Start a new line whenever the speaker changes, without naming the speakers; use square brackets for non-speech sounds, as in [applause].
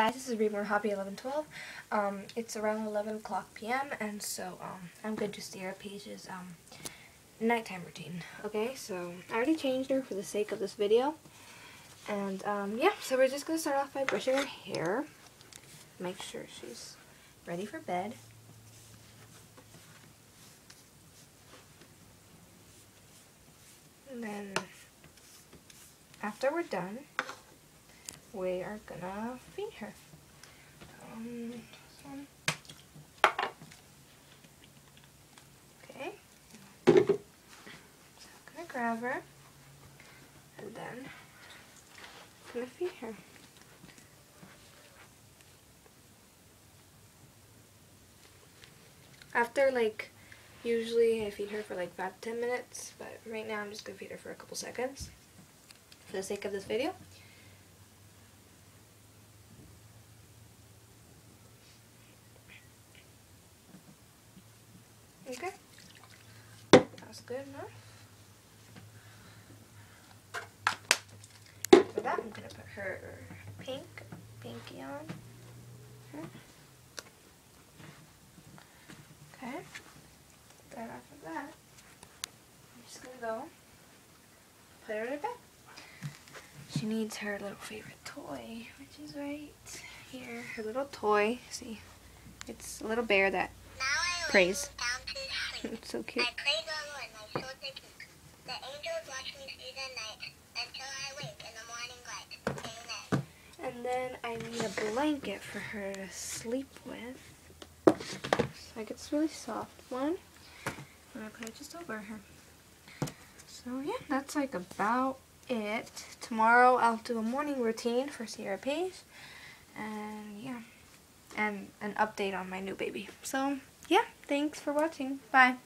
Guys, this is Reborn Hobby 1112. Um, it's around 11 o'clock p.m. and so um, I'm going to Sierra Paige's um, nighttime routine. Okay, so I already changed her for the sake of this video. And um, yeah, so we're just going to start off by brushing her hair. Make sure she's ready for bed. And then after we're done, we are gonna feed her. Um, okay. So I'm gonna grab her and then I'm gonna feed her. After like usually I feed her for like 5 to 10 minutes, but right now I'm just gonna feed her for a couple seconds for the sake of this video. Okay. That's good enough. For that, I'm going to put her pink pinky on. Okay. Then after that, I'm just going to go put her to bed. She needs her little favorite toy, which is right here. Her little toy. See, it's a little bear that prays. [laughs] it's so cute.
I pray the Lord, my soul to keep. The angels watch me through the night until I wake in the morning light. Amen.
And then I need a blanket for her to sleep with. So like it's really soft one. And I'm gonna put it just over her. So yeah, that's like about it. Tomorrow I'll do a morning routine for Sierra Paige. And yeah. And an update on my new baby. So yeah, thanks for watching. Bye.